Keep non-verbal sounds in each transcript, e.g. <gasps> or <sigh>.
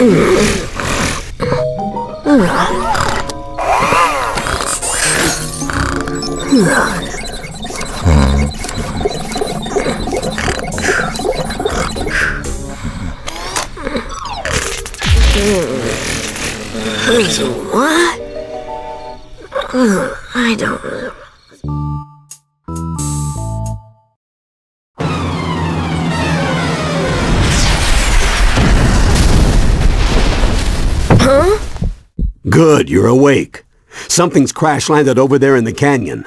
What? <laughs> Something's crash landed over there in the canyon.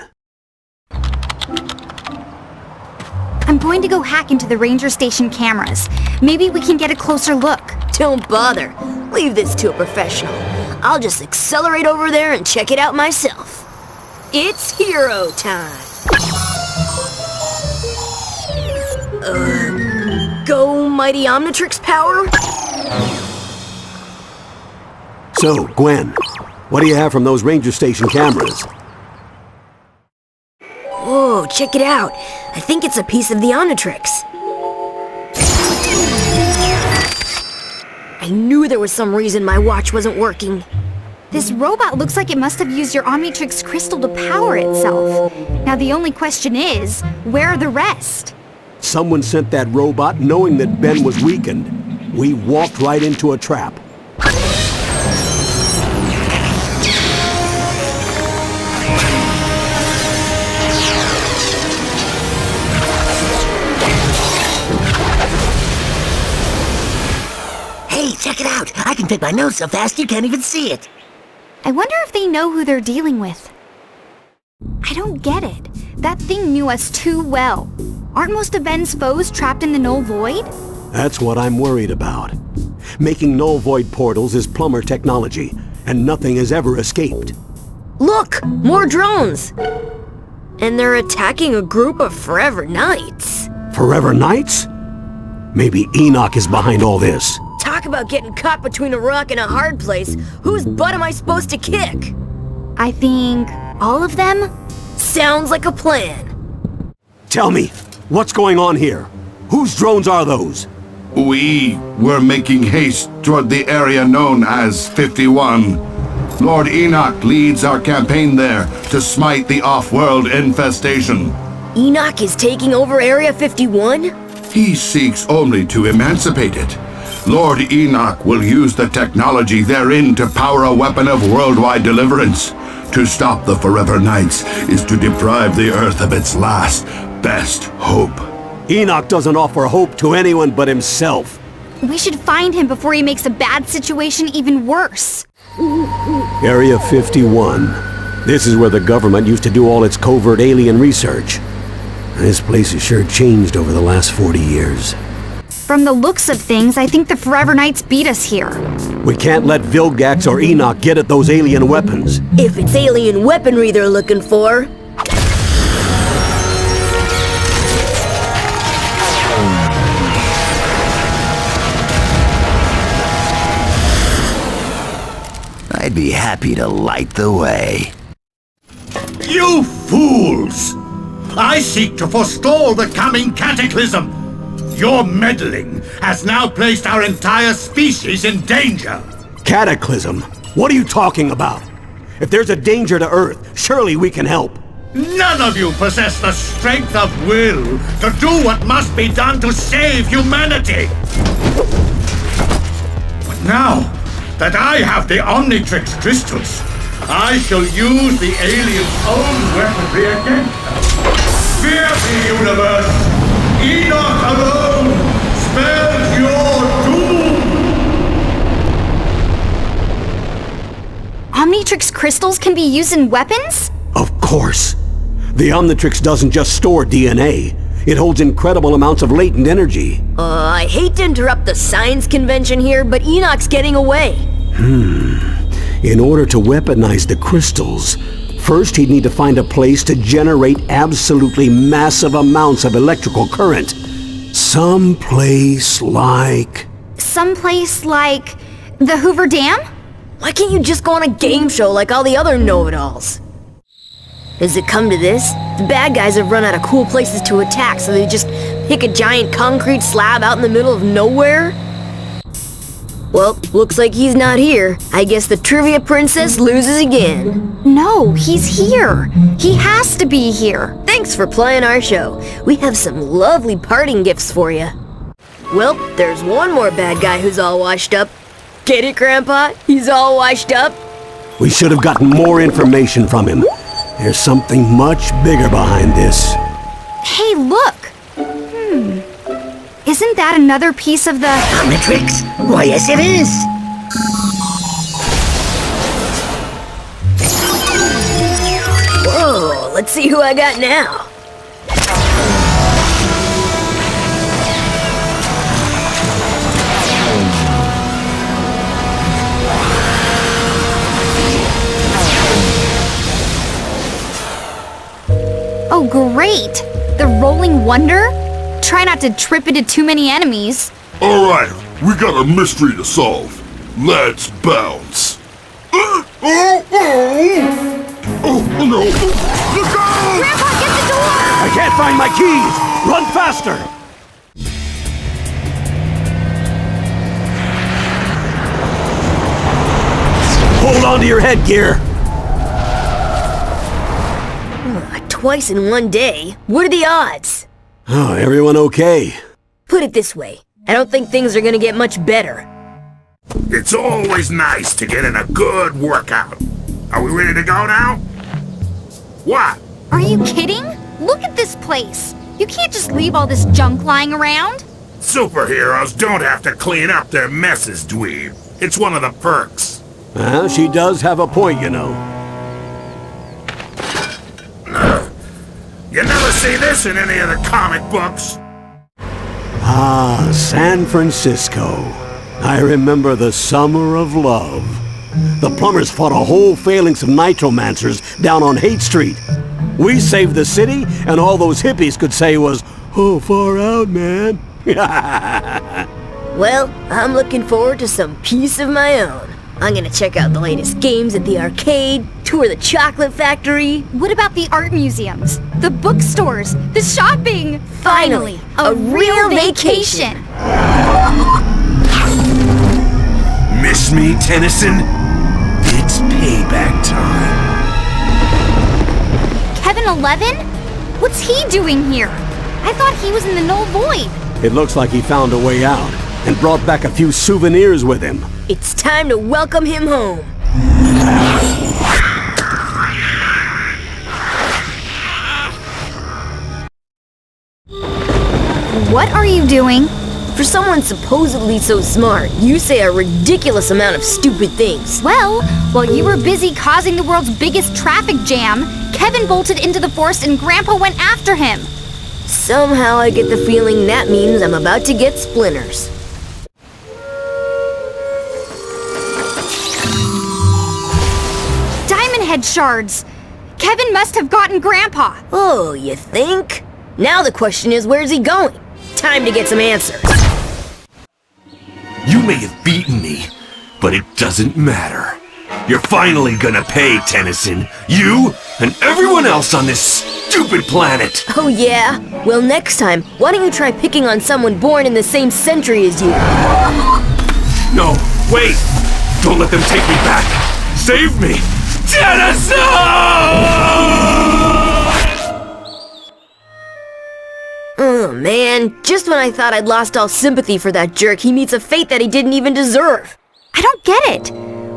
I'm going to go hack into the ranger station cameras. Maybe we can get a closer look. Don't bother. Leave this to a professional. I'll just accelerate over there and check it out myself. It's hero time. Uh, go mighty Omnitrix power? So, Gwen, what do you have from those ranger station cameras? Whoa, check it out. I think it's a piece of the Omnitrix. I knew there was some reason my watch wasn't working. This robot looks like it must have used your Omnitrix crystal to power itself. Now the only question is, where are the rest? Someone sent that robot knowing that Ben was weakened. We walked right into a trap. Can pick my nose so fast you can't even see it. I wonder if they know who they're dealing with. I don't get it. That thing knew us too well. Aren't most of Ben's foes trapped in the null void? That's what I'm worried about. Making null void portals is plumber technology, and nothing has ever escaped. Look! More drones! And they're attacking a group of Forever Knights. Forever Knights? Maybe Enoch is behind all this. Talk about getting caught between a rock and a hard place. Whose butt am I supposed to kick? I think all of them? Sounds like a plan. Tell me, what's going on here? Whose drones are those? We were making haste toward the area known as 51. Lord Enoch leads our campaign there to smite the off-world infestation. Enoch is taking over Area 51? He seeks only to emancipate it. Lord Enoch will use the technology therein to power a weapon of worldwide deliverance. To stop the Forever Knights is to deprive the Earth of its last, best hope. Enoch doesn't offer hope to anyone but himself. We should find him before he makes a bad situation even worse. Area 51. This is where the government used to do all its covert alien research. This place has sure changed over the last 40 years. From the looks of things, I think the Forever Knights beat us here. We can't let Vilgax or Enoch get at those alien weapons. If it's alien weaponry they're looking for. I'd be happy to light the way. You fools! I seek to forestall the coming cataclysm. Your meddling has now placed our entire species in danger. Cataclysm? What are you talking about? If there's a danger to Earth, surely we can help. None of you possess the strength of will to do what must be done to save humanity. But now that I have the Omnitrix crystals, I shall use the aliens' own weaponry against them. Fear me, universe! Enoch alone Omnitrix crystals can be used in weapons? Of course. The Omnitrix doesn't just store DNA. It holds incredible amounts of latent energy. Uh, I hate to interrupt the science convention here, but Enoch's getting away. Hmm. In order to weaponize the crystals, first he'd need to find a place to generate absolutely massive amounts of electrical current. Some place like... Someplace like the Hoover Dam? Why can't you just go on a game show like all the other know-it-alls? Does it come to this? The bad guys have run out of cool places to attack, so they just pick a giant concrete slab out in the middle of nowhere? Well, looks like he's not here. I guess the Trivia Princess loses again. No, he's here. He has to be here. Thanks for playing our show. We have some lovely parting gifts for you. Well, there's one more bad guy who's all washed up. Get it, Grandpa? He's all washed up? We should have gotten more information from him. There's something much bigger behind this. Hey, look! Hmm. Isn't that another piece of the... Omnitrix? Why, yes it is. Whoa, let's see who I got now. Oh, great! The Rolling Wonder? Try not to trip into too many enemies. All right, we got a mystery to solve. Let's bounce. Uh, <gasps> oh, oh, oh, no. Look out! Grandpa, get the door! I can't find my keys! Run faster! Hold on to your headgear! Twice in one day? What are the odds? Oh, everyone okay? Put it this way. I don't think things are gonna get much better. It's always nice to get in a good workout. Are we ready to go now? What? Are you kidding? Look at this place. You can't just leave all this junk lying around. Superheroes don't have to clean up their messes, dweeb. It's one of the perks. Well, she does have a point, you know. You never see this in any of the comic books. Ah, San Francisco. I remember the summer of love. The plumbers fought a whole phalanx of nitromancers down on Haight Street. We saved the city, and all those hippies could say was, oh, far out, man. <laughs> well, I'm looking forward to some peace of my own. I'm gonna check out the latest games at the arcade, tour the chocolate factory. What about the art museums, the bookstores, the shopping? Finally, a, a real, real vacation. vacation. <laughs> Miss me, Tennyson? It's payback time. Kevin 11? What's he doing here? I thought he was in the null void. It looks like he found a way out and brought back a few souvenirs with him. It's time to welcome him home. What are you doing? For someone supposedly so smart, you say a ridiculous amount of stupid things. Well, while you were busy causing the world's biggest traffic jam, Kevin bolted into the forest and Grandpa went after him. Somehow I get the feeling that means I'm about to get splinters. Head shards. Kevin must have gotten Grandpa. Oh, you think? Now the question is, where's he going? Time to get some answers. You may have beaten me, but it doesn't matter. You're finally gonna pay, Tennyson. You and everyone else on this stupid planet. Oh, yeah? Well, next time, why don't you try picking on someone born in the same century as you? No, wait! Don't let them take me back! Save me! Oh man, just when I thought I'd lost all sympathy for that jerk, he meets a fate that he didn't even deserve. I don't get it.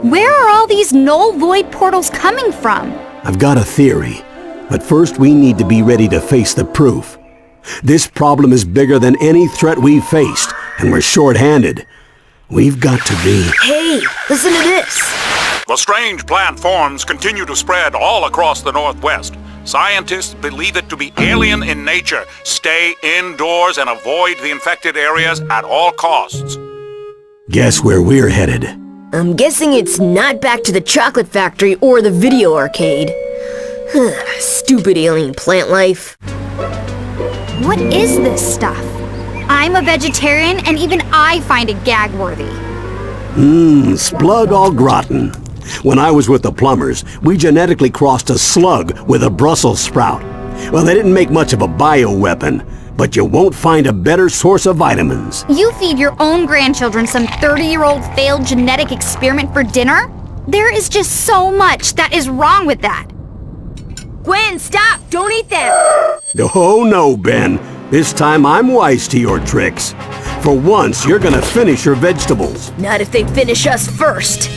Where are all these null void portals coming from? I've got a theory, but first we need to be ready to face the proof. This problem is bigger than any threat we've faced, and we're short-handed. We've got to be... Hey, listen to this! The strange plant forms continue to spread all across the Northwest. Scientists believe it to be alien in nature. Stay indoors and avoid the infected areas at all costs. Guess where we're headed? I'm guessing it's not back to the chocolate factory or the video arcade. Stupid alien plant life. What is this stuff? I'm a vegetarian and even I find it gag-worthy. Mmm, splug au gratin. When I was with the plumbers, we genetically crossed a slug with a Brussels sprout. Well, they didn't make much of a bioweapon, but you won't find a better source of vitamins. You feed your own grandchildren some 30-year-old failed genetic experiment for dinner? There is just so much that is wrong with that. Gwen, stop! Don't eat them! Oh no, Ben. This time I'm wise to your tricks. For once, you're gonna finish your vegetables. Not if they finish us first.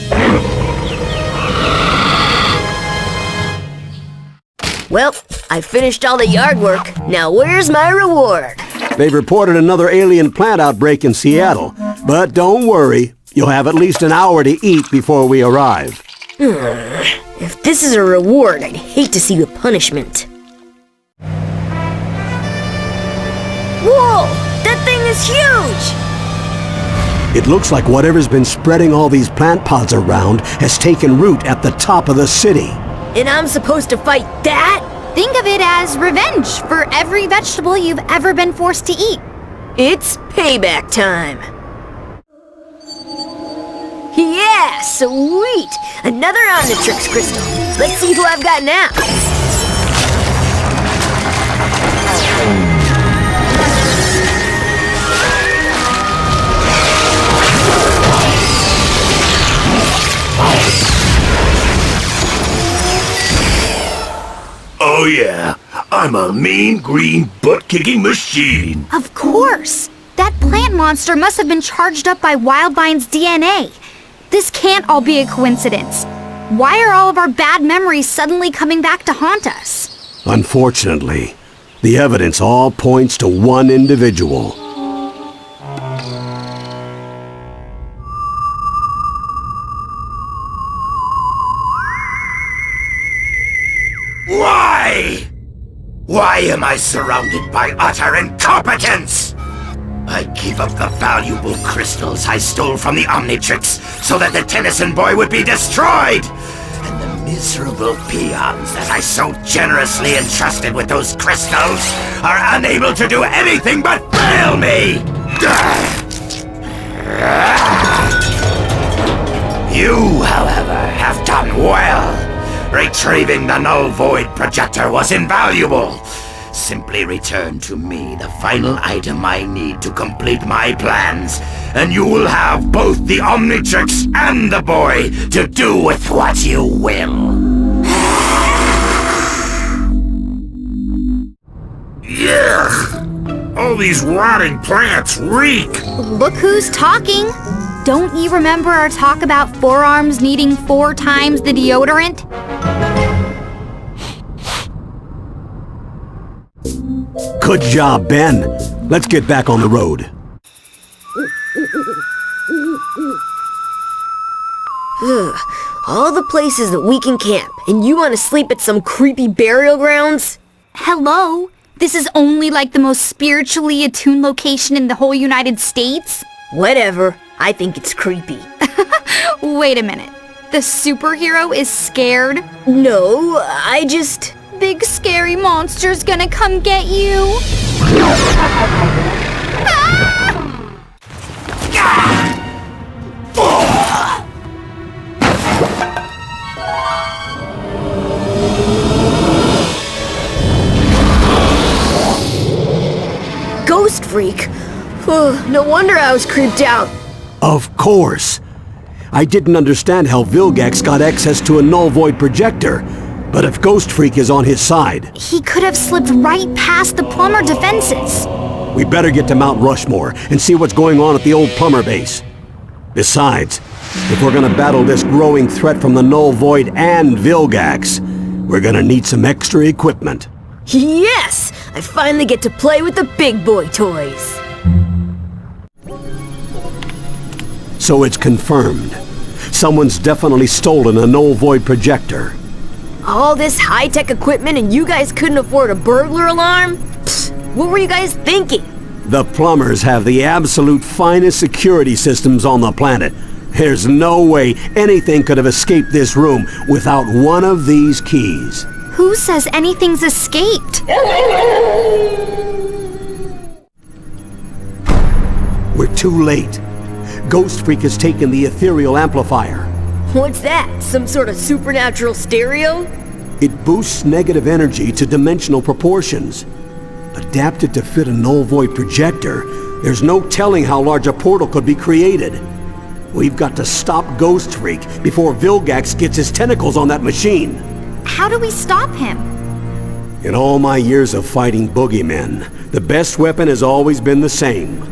Well, I finished all the yard work. Now where's my reward? They've reported another alien plant outbreak in Seattle. But don't worry, you'll have at least an hour to eat before we arrive. Hmm, if this is a reward, I'd hate to see the punishment. Whoa! That thing is huge! It looks like whatever's been spreading all these plant pods around has taken root at the top of the city. And I'm supposed to fight that? Think of it as revenge for every vegetable you've ever been forced to eat. It's payback time. Yeah, sweet! Another Omnitrix crystal. Let's see who I've got now. Oh yeah, I'm a mean green butt-kicking machine. Of course! That plant monster must have been charged up by Wildvine's DNA. This can't all be a coincidence. Why are all of our bad memories suddenly coming back to haunt us? Unfortunately, the evidence all points to one individual. Why am I surrounded by utter incompetence? I gave up the valuable crystals I stole from the Omnitrix so that the Tennyson boy would be destroyed! And the miserable peons that I so generously entrusted with those crystals are unable to do anything but fail me! You, however, have done well. Retrieving the Null Void projector was invaluable. Simply return to me the final item I need to complete my plans, and you will have both the Omnitrix and the boy to do with what you will. Yuck! All these rotting plants reek! Look who's talking! Don't you remember our talk about forearms needing four times the deodorant? Good job, Ben. Let's get back on the road. All the places that we can camp, and you want to sleep at some creepy burial grounds? Hello? This is only like the most spiritually attuned location in the whole United States? Whatever. I think it's creepy. <laughs> Wait a minute. The superhero is scared? No, I just... Big scary monster's gonna come get you. Ah! Ghost freak? No wonder I was creeped out. Of course. I didn't understand how Vilgax got access to a null void projector. But if Ghost Freak is on his side... He could have slipped right past the plumber defenses. We better get to Mount Rushmore and see what's going on at the old plumber base. Besides, if we're gonna battle this growing threat from the Null Void and Vilgax, we're gonna need some extra equipment. Yes! I finally get to play with the big boy toys. So it's confirmed. Someone's definitely stolen a Null Void projector. All this high-tech equipment and you guys couldn't afford a burglar alarm? Psst, what were you guys thinking? The plumbers have the absolute finest security systems on the planet. There's no way anything could have escaped this room without one of these keys. Who says anything's escaped? We're too late. Ghost Freak has taken the ethereal amplifier. What's that? Some sort of supernatural stereo? It boosts negative energy to dimensional proportions. Adapted to fit a null void projector, there's no telling how large a portal could be created. We've got to stop Ghost Freak before Vilgax gets his tentacles on that machine. How do we stop him? In all my years of fighting boogeymen, the best weapon has always been the same.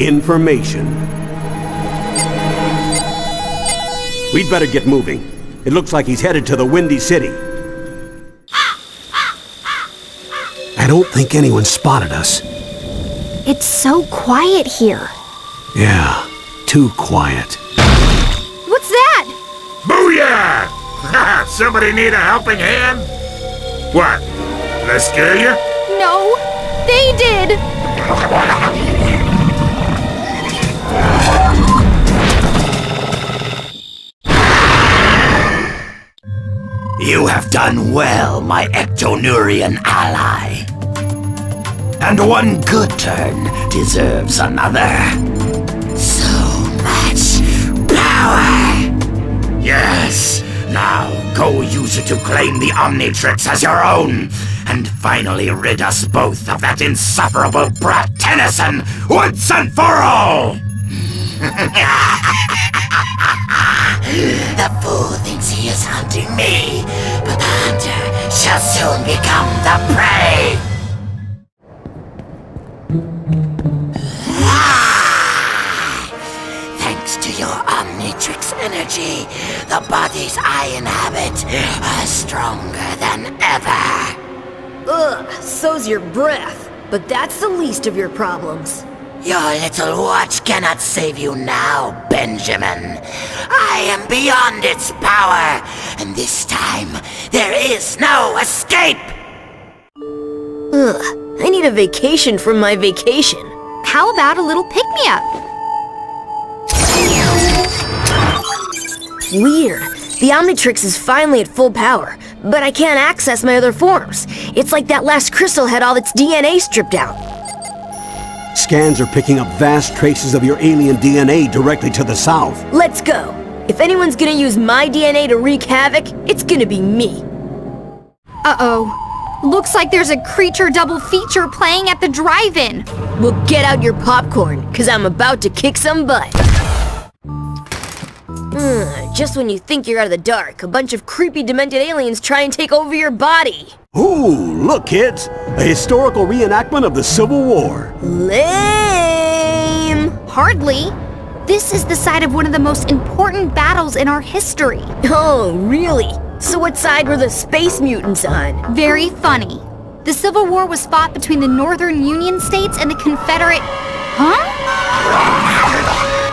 Information. We'd better get moving. It looks like he's headed to the Windy City. Don't think anyone spotted us. It's so quiet here. Yeah, too quiet. What's that? Booyah! <laughs> Somebody need a helping hand? What? Did I scare you? No, they did. You have done well, my Ectonurian ally. And one good turn deserves another. So much power! Yes, now go use it to claim the Omnitrix as your own, and finally rid us both of that insufferable brat Tennyson once and for all! <laughs> the fool thinks he is hunting me, but the hunter shall soon become the prey! Omnitrix energy, the bodies I inhabit are stronger than ever. Ugh, so's your breath. But that's the least of your problems. Your little watch cannot save you now, Benjamin. I am beyond its power, and this time there is no escape! Ugh, I need a vacation from my vacation. How about a little pick-me-up? Weird. The Omnitrix is finally at full power, but I can't access my other forms. It's like that last crystal had all its DNA stripped out. Scans are picking up vast traces of your alien DNA directly to the south. Let's go. If anyone's gonna use my DNA to wreak havoc, it's gonna be me. Uh-oh. Looks like there's a creature double feature playing at the drive-in. Well, get out your popcorn, cause I'm about to kick some butt. Ugh, just when you think you're out of the dark, a bunch of creepy demented aliens try and take over your body. Ooh, look kids! A historical reenactment of the Civil War. Lame! Hardly. This is the site of one of the most important battles in our history. Oh, really? So what side were the space mutants on? Very funny. The Civil War was fought between the Northern Union states and the Confederate... Huh?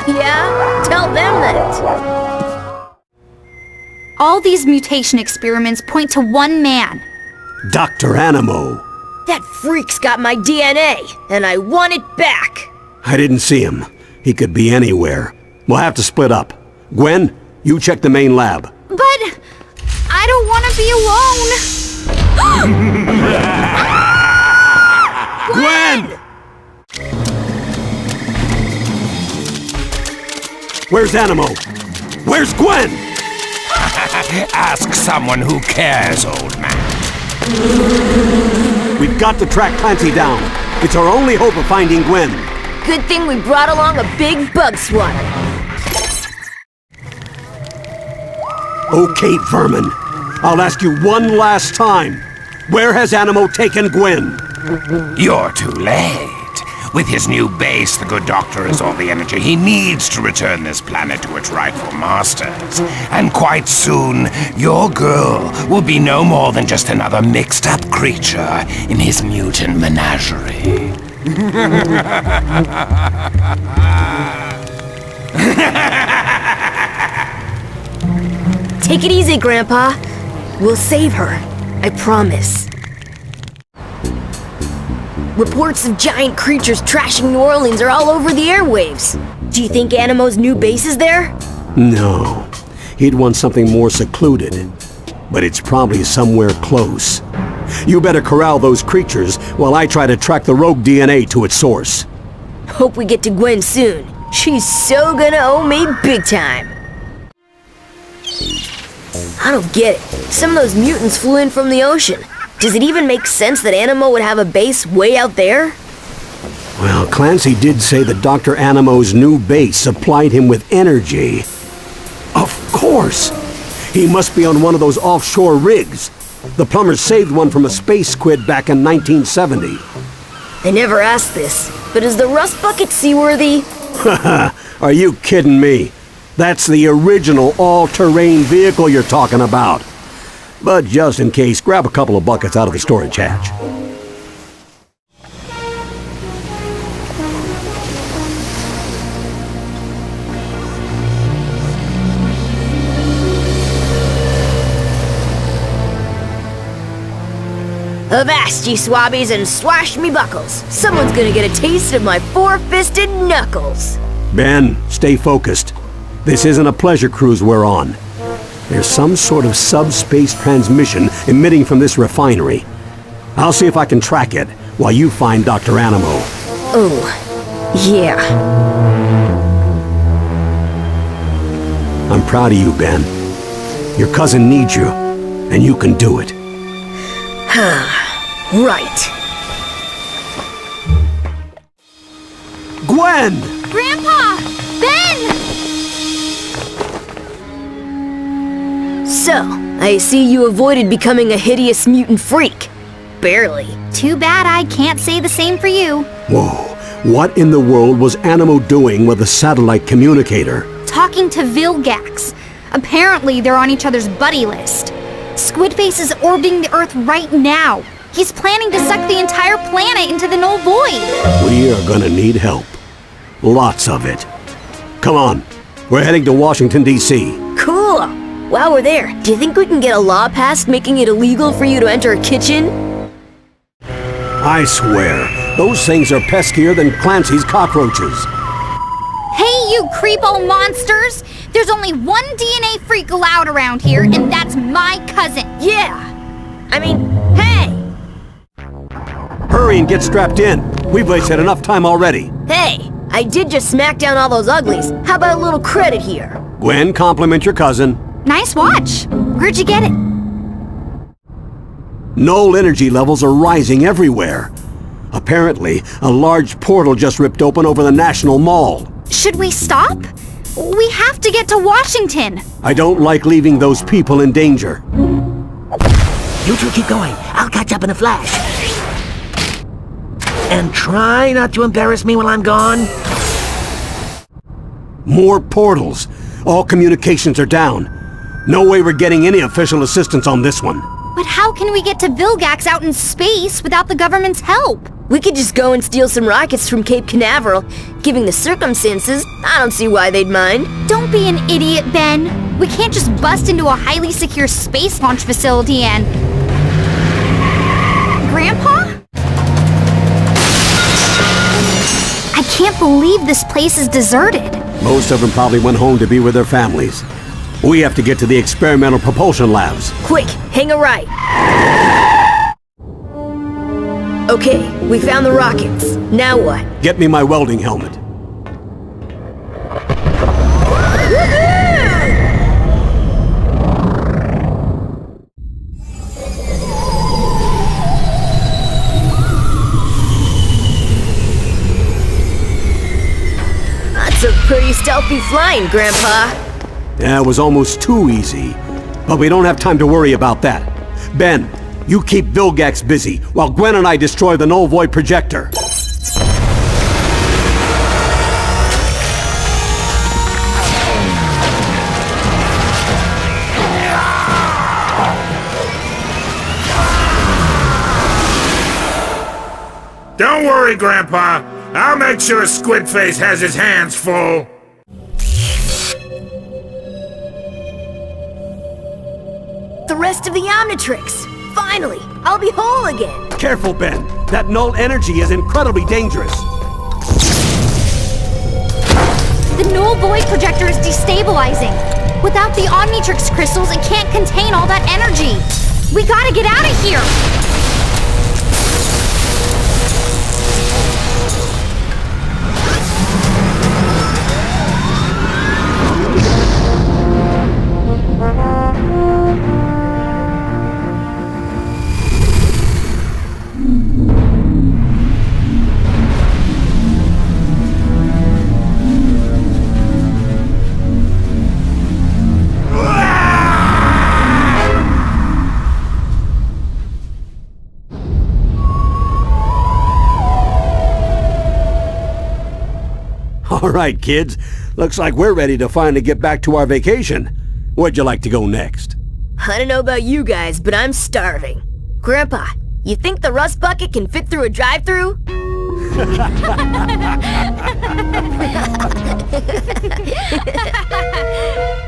Yeah? Tell them that. All these mutation experiments point to one man. Dr. Animo. That freak's got my DNA, and I want it back. I didn't see him. He could be anywhere. We'll have to split up. Gwen, you check the main lab. But I don't want to be alone. <gasps> <laughs> Gwen! Where's Animo? Where's Gwen? <laughs> Ask someone who cares, old man. We've got to track Clancy down. It's our only hope of finding Gwen. Good thing we brought along a big bug swatter. Okay, Vermin. I'll ask you one last time. Where has Animo taken Gwen? You're too late. With his new base, the good doctor has all the energy he needs to return this planet to its rightful masters. And quite soon, your girl will be no more than just another mixed-up creature in his mutant menagerie. Take it easy, Grandpa. We'll save her. I promise. Reports of giant creatures trashing New Orleans are all over the airwaves. Do you think Animo's new base is there? No. He'd want something more secluded. But it's probably somewhere close. You better corral those creatures while I try to track the rogue DNA to its source. Hope we get to Gwen soon. She's so gonna owe me big time. I don't get it. Some of those mutants flew in from the ocean. Does it even make sense that Animo would have a base way out there? Well, Clancy did say that Dr. Animo's new base supplied him with energy. Of course! He must be on one of those offshore rigs. The plumbers saved one from a space squid back in 1970. I never asked this, but is the rust bucket seaworthy? <laughs> Are you kidding me? That's the original all-terrain vehicle you're talking about. But just in case, grab a couple of buckets out of the storage hatch. Avast, ye swabbies, and swash me buckles. Someone's gonna get a taste of my four-fisted knuckles. Ben, stay focused. This isn't a pleasure cruise we're on. There's some sort of subspace transmission emitting from this refinery. I'll see if I can track it while you find Dr. Animo. Oh, yeah. I'm proud of you, Ben. Your cousin needs you, and you can do it. right. Gwen! Grandpa! Ben! So, I see you avoided becoming a hideous mutant freak. Barely. Too bad I can't say the same for you. Whoa. What in the world was Animo doing with a satellite communicator? Talking to Vilgax. Apparently, they're on each other's buddy list. Squidface is orbiting the Earth right now. He's planning to suck the entire planet into the null void. We are gonna need help. Lots of it. Come on. We're heading to Washington, D.C. Cool. While we're there, do you think we can get a law passed making it illegal for you to enter a kitchen? I swear, those things are peskier than Clancy's cockroaches. Hey, you creepo monsters! There's only one DNA freak allowed around here, and that's my cousin. Yeah! I mean, hey! Hurry and get strapped in. We've wasted enough time already. Hey! I did just smack down all those uglies. How about a little credit here? Gwen, compliment your cousin. Nice watch. Where'd you get it? Null energy levels are rising everywhere. Apparently, a large portal just ripped open over the National Mall. Should we stop? We have to get to Washington. I don't like leaving those people in danger. You two keep going. I'll catch up in a flash. And try not to embarrass me while I'm gone. More portals. All communications are down. No way we're getting any official assistance on this one. But how can we get to Vilgax out in space without the government's help? We could just go and steal some rockets from Cape Canaveral. Given the circumstances, I don't see why they'd mind. Don't be an idiot, Ben. We can't just bust into a highly secure space launch facility and... Grandpa? I can't believe this place is deserted. Most of them probably went home to be with their families. We have to get to the experimental propulsion labs. Quick, hang a right. Okay, we found the rockets. Now what? Get me my welding helmet. That's a pretty stealthy flying, Grandpa. Yeah, it was almost too easy. But we don't have time to worry about that. Ben, you keep Vilgax busy, while Gwen and I destroy the Null Void projector. Don't worry, Grandpa. I'll make sure Squidface has his hands full. Rest of the Omnitrix. Finally, I'll be whole again. Careful, Ben. That null energy is incredibly dangerous. The null void projector is destabilizing. Without the Omnitrix crystals, it can't contain all that energy. We gotta get out of here! All right, kids. Looks like we're ready to finally get back to our vacation. Where'd you like to go next? I don't know about you guys, but I'm starving. Grandpa, you think the rust bucket can fit through a drive-through? <laughs> <laughs>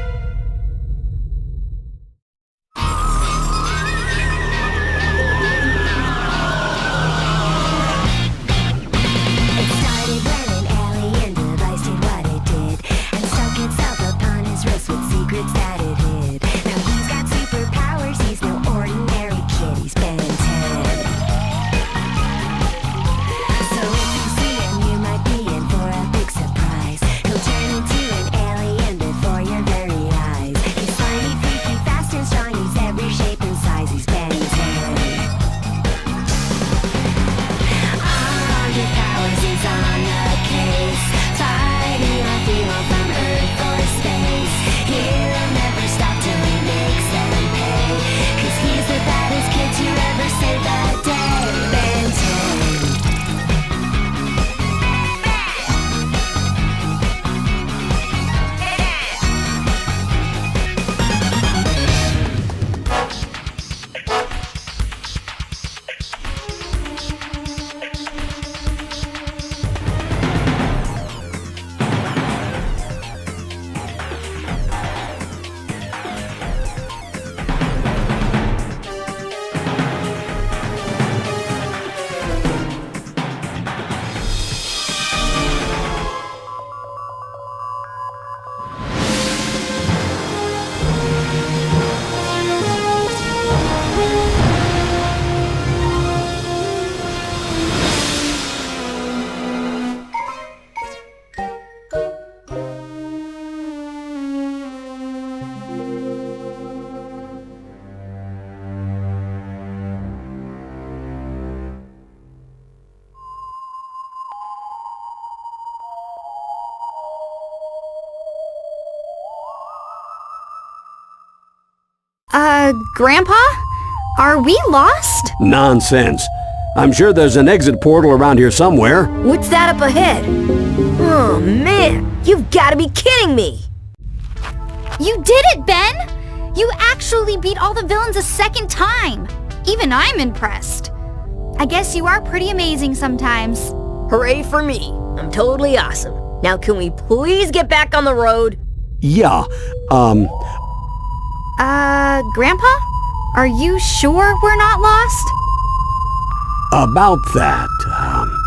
Grandpa? Are we lost? Nonsense. I'm sure there's an exit portal around here somewhere. What's that up ahead? Oh, man. You've got to be kidding me. You did it, Ben! You actually beat all the villains a second time. Even I'm impressed. I guess you are pretty amazing sometimes. Hooray for me. I'm totally awesome. Now can we please get back on the road? Yeah, um, Uh, Grandpa? Are you sure we're not lost? about that, um...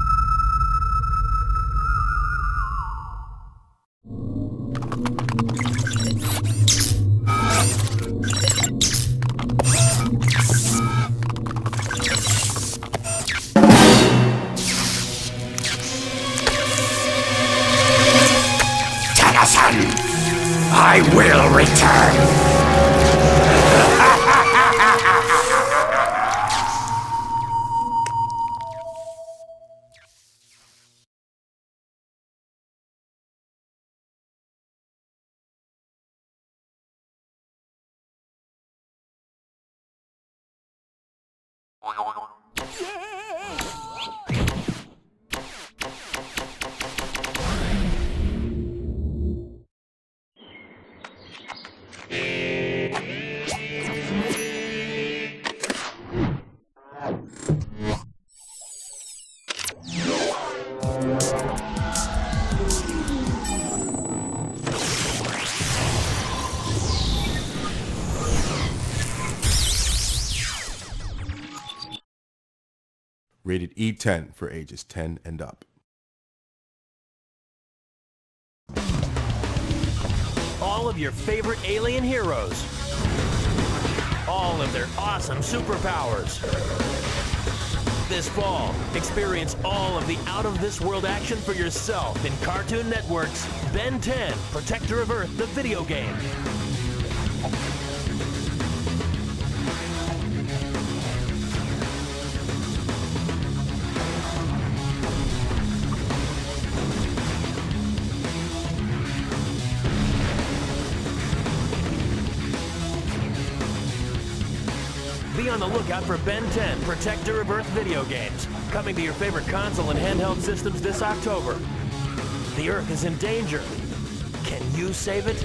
Rated E10 for ages 10 and up. All of your favorite alien heroes. All of their awesome superpowers. This fall, experience all of the out-of-this-world action for yourself in Cartoon Network's Ben 10, Protector of Earth, the video game. Be on the lookout for Ben 10, Protector of Earth video games, coming to your favorite console and handheld systems this October. The Earth is in danger. Can you save it?